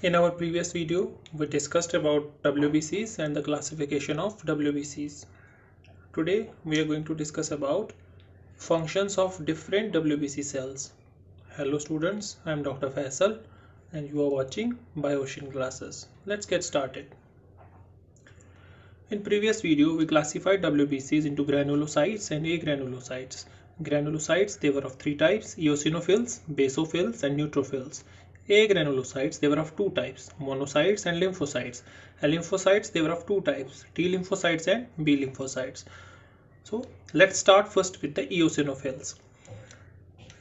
In our previous video, we discussed about WBCs and the classification of WBCs. Today, we are going to discuss about functions of different WBC cells. Hello students, I am Dr. Faisal and you are watching Biocean classes. Let's get started. In previous video, we classified WBCs into granulocytes and agranulocytes. Granulocytes, they were of three types, eosinophils, basophils and neutrophils. Agranulocytes, they were of two types, monocytes and lymphocytes. And lymphocytes, they were of two types, T lymphocytes and B lymphocytes. So let's start first with the eosinophils.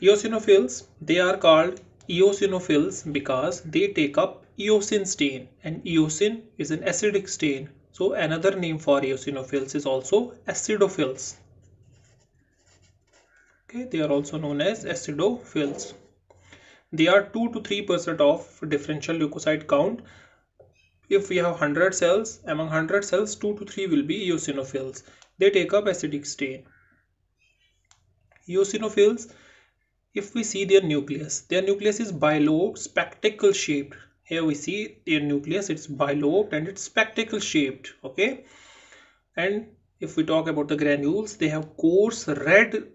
Eosinophils, they are called eosinophils because they take up eosin stain and eosin is an acidic stain. So another name for eosinophils is also acidophils. Okay, they are also known as acidophils they are 2 to 3 percent of differential leukocyte count. If we have 100 cells among 100 cells 2 to 3 will be eosinophils. They take up acidic stain eosinophils if we see their nucleus their nucleus is bilobed spectacle shaped. Here we see their nucleus it's bilobed and it's spectacle shaped okay? And if we talk about the granules they have coarse red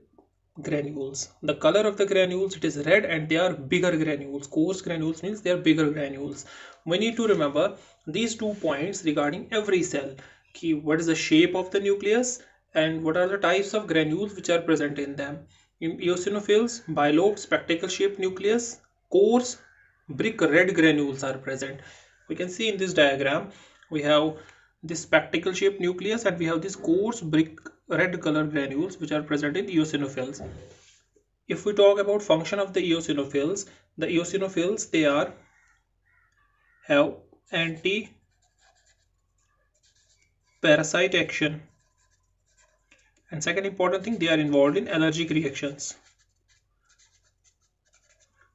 granules. The color of the granules it is red and they are bigger granules. Coarse granules means they are bigger granules. We need to remember these two points regarding every cell. Key what is the shape of the nucleus and what are the types of granules which are present in them. In eosinophils bilobed spectacle shaped nucleus coarse brick red granules are present. We can see in this diagram we have this spectacle shaped nucleus and we have this coarse brick red color granules which are present in eosinophils. If we talk about function of the eosinophils the eosinophils they are have anti parasite action. And second important thing they are involved in allergic reactions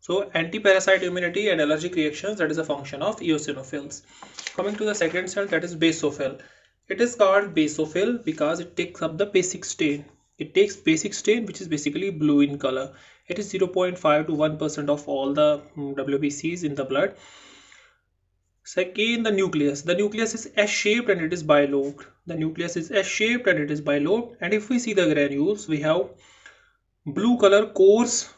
so anti-parasite immunity and allergic reactions that is a function of eosinophils coming to the second cell that is basophil it is called basophil because it takes up the basic stain. It takes basic stain which is basically blue in color. It is 0.5 to 1% of all the mm, WBCs in the blood. Second, the nucleus. The nucleus is S-shaped and it is bilobed. The nucleus is S-shaped and it is bilobed. And if we see the granules, we have blue color coarse,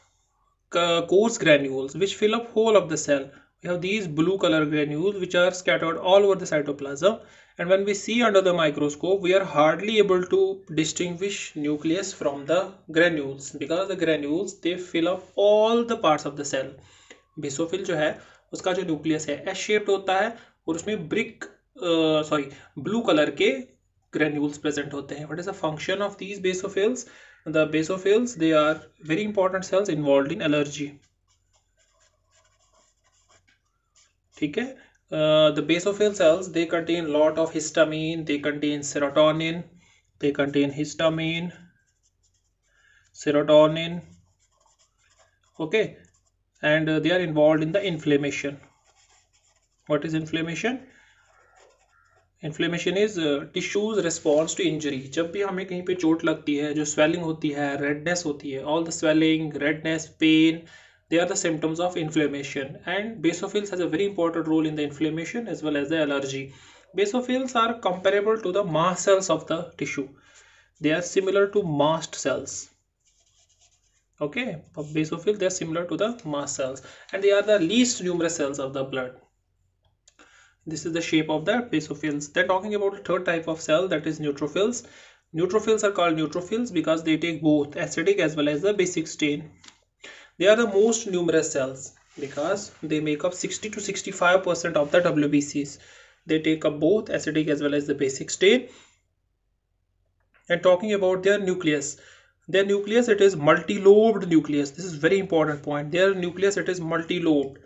coarse granules which fill up whole of the cell. We have these blue color granules which are scattered all over the cytoplasm and when we see under the microscope we are hardly able to distinguish nucleus from the granules because the granules they fill up all the parts of the cell basophil जो है उसका जो nucleus है S shaped होता है और उसमें brick sorry blue colour के granules present होते हैं what is the function of these basophils the basophils they are very important cells involved in allergy ठीक है uh, the basophil cells they contain lot of histamine they contain serotonin they contain histamine serotonin okay and uh, they are involved in the inflammation what is inflammation Inflammation is tissues response to injury जब भी हमें कहीं पर चोट लगती है, जो swelling होती है रेडनेस होती है all the swelling redness pain they are the symptoms of inflammation and basophils as a very important role in the inflammation as well as the allergy basophils are comparable to the mass cells of the tissue they are similar to mast cells okay basophil they are similar to the mass cells and they are the least numerous cells of the blood this is the shape of the basophils then talking about the third type of cell that is neutrophils neutrophils are called neutrophils because they take both acidic as well as the basic stain they are the most numerous cells because they make up 60 to 65 percent of the WBCs. They take up both acidic as well as the basic stain. And talking about their nucleus, their nucleus it is multi-lobed nucleus. This is very important point. Their nucleus it is multi-lobed,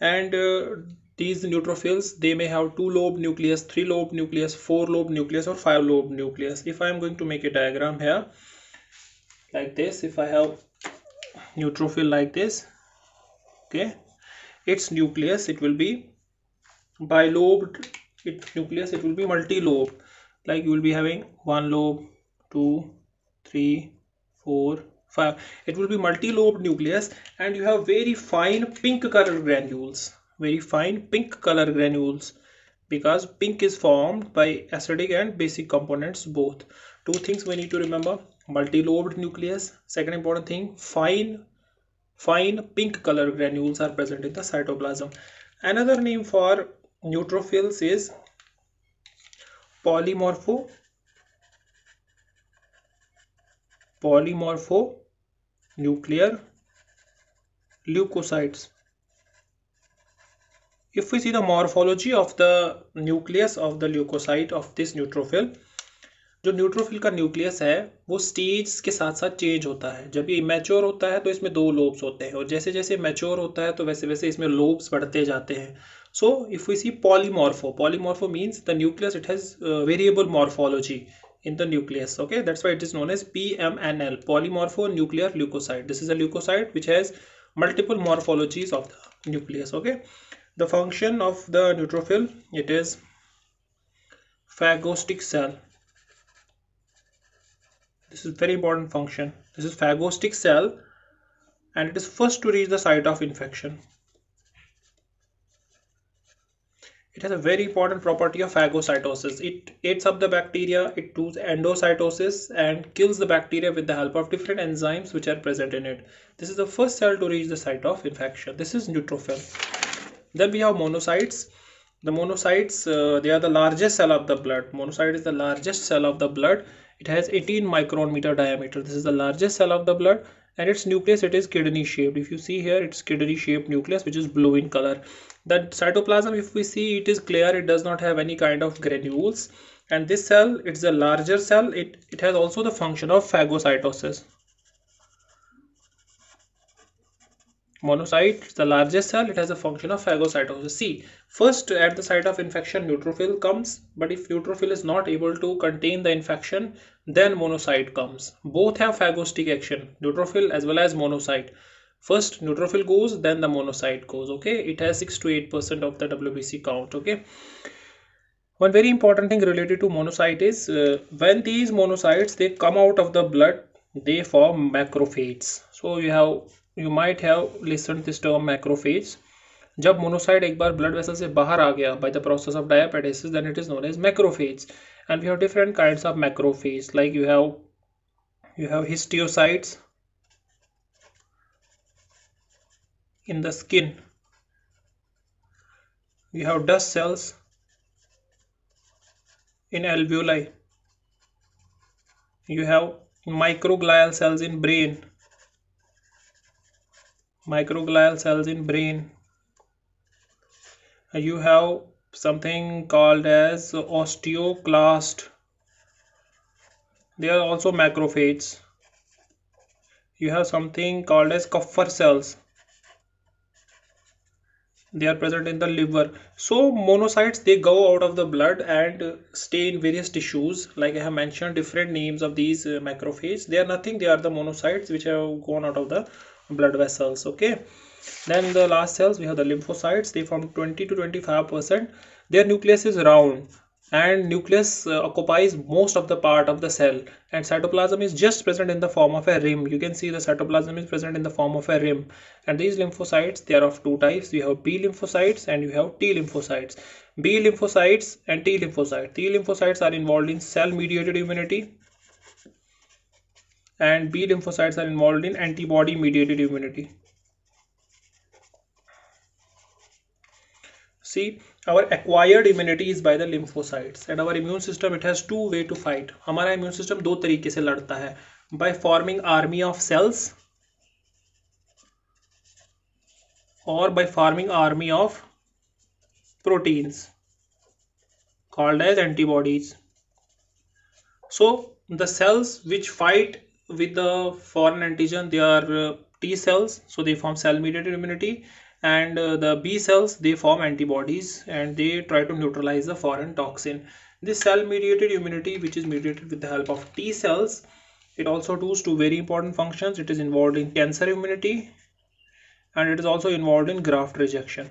and uh, these neutrophils they may have two lobe nucleus, three lobe nucleus, four lobe nucleus, or five lobe nucleus. If I am going to make a diagram here like this, if I have neutrophil like this okay its nucleus it will be bilobed its nucleus it will be multi-lobed like you will be having one lobe two three four five. It will be multi-lobed nucleus and you have very fine pink color granules very fine pink color granules because pink is formed by acidic and basic components both. Two things we need to remember. Multi-lobed nucleus. Second important thing fine fine pink color granules are present in the cytoplasm. Another name for neutrophils is polymorpho polymorpho nuclear leukocytes if we see the morphology of the nucleus of the leukocyte of this neutrophil, जो neutrophil का nucleus है, वो stage के साथ साथ change होता है। जब ये मैच्योर होता है तो इसमें दो लोब्स होते हैं और जैसे जैसे मैच्योर होता है तो वैसे वैसे इसमें लोब्स बढ़ते जाते हैं। So if we see polymorpho polymorpho means the nucleus it has variable morphology in the nucleus okay that's why it is known as P M N L polymorpho nuclear leukocyte this is a leukocyte which has multiple morphologies of the nucleus okay the function of the neutrophil it is phagocytic cell. This is very important function. This is phagocytic cell and it is first to reach the site of infection. It has a very important property of phagocytosis. It eats up the bacteria it does endocytosis and kills the bacteria with the help of different enzymes which are present in it. This is the first cell to reach the site of infection. This is neutrophil then we have monocytes. The monocytes uh, they are the largest cell of the blood. Monocyte is the largest cell of the blood. It has 18 micron meter diameter. This is the largest cell of the blood. And its nucleus it is kidney shaped. If you see here it's kidney shaped nucleus which is blue in color. The cytoplasm if we see it is clear. It does not have any kind of granules. And this cell it's a larger cell. It it has also the function of phagocytosis monocyte the largest cell it has a function of phagocytosis. See first at the site of infection neutrophil comes but if neutrophil is not able to contain the infection then monocyte comes. Both have phagocytic action neutrophil as well as monocyte. First neutrophil goes then the monocyte goes okay? It has 6 to 8 percent of the wbc count okay? One very important thing related to monocyte is uh, when these monocytes they come out of the blood they form macrophages. So you have you might have listen this term macrophage जब monocyte एक बार blood vessel से बाहर आ गया by the process of diapedesis then it is known as macrophage and we have different kinds of macrophage like you have you have histiocytes in the skin you have dust cells in alveoli. You have microglial cells in brain microglial cells in brain. You have something called as osteoclast. They are also macrophages. You have something called as Kupffer cells. They are present in the liver. So monocytes they go out of the blood and stay in various tissues. Like i have mentioned different names of these uh, macrophages. They are nothing. They are the monocytes which have gone out of the blood vessels okay? Then the last cells we have the lymphocytes. They form 20 to 25 percent. Their nucleus is round and nucleus uh, occupies most of the part of the cell. And cytoplasm is just present in the form of a rim. You can see the cytoplasm is present in the form of a rim. And these lymphocytes they are of two types. You have b lymphocytes and you have t lymphocytes. B lymphocytes and t lymphocytes. T lymphocytes are involved in cell mediated immunity and B lymphocytes are involved in antibody mediated immunity. See, our acquired immunity is by the lymphocytes and our immune system it has two way to fight. हमारा immune system दो तरीके से लड़ता है by forming army of cells or by forming army of proteins called as antibodies. So the cells which fight with the foreign antigen they are uh, T cells so they form cell mediated immunity and uh, the B cells they form antibodies and they try to neutralize the foreign toxin. This cell mediated immunity which is mediated with the help of T cells it also does two very important functions. It is involved in cancer immunity and it is also involved in graft rejection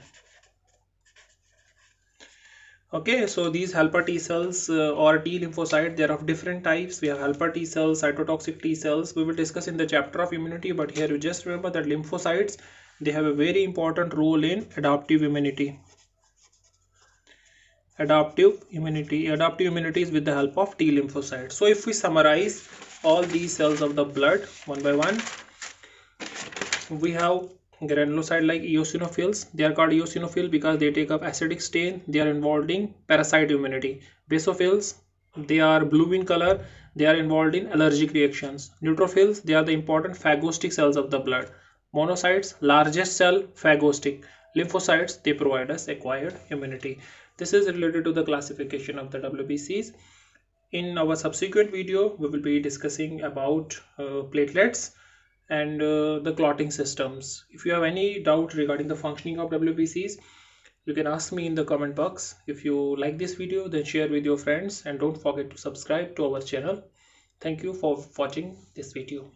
okay so these helper t cells uh, or t lymphocyte they are of different types. We have helper t cells cytotoxic t cells. We will discuss in the chapter of immunity but here you just remember that lymphocytes they have a very important role in adaptive immunity. Adaptive immunity adaptive immunity is with the help of T lymphocytes. So if we summarize all these cells of the blood one by one we have granulocyte like eosinophils they are called eosinophil because they take up acidic stain they are involved in parasite immunity. Basophils they are blue in color they are involved in allergic reactions. Neutrophils they are the important phagocytic cells of the blood. Monocytes largest cell phagocytic. Lymphocytes they provide us acquired immunity. This is related to the classification of the wbcs in our subsequent video we will be discussing about uh, platelets and uh, the clotting systems. If you have any doubt regarding the functioning of wbcs you can ask me in the comment box. If you like this video then share with your friends and don't forget to subscribe to our channel. Thank you for watching this video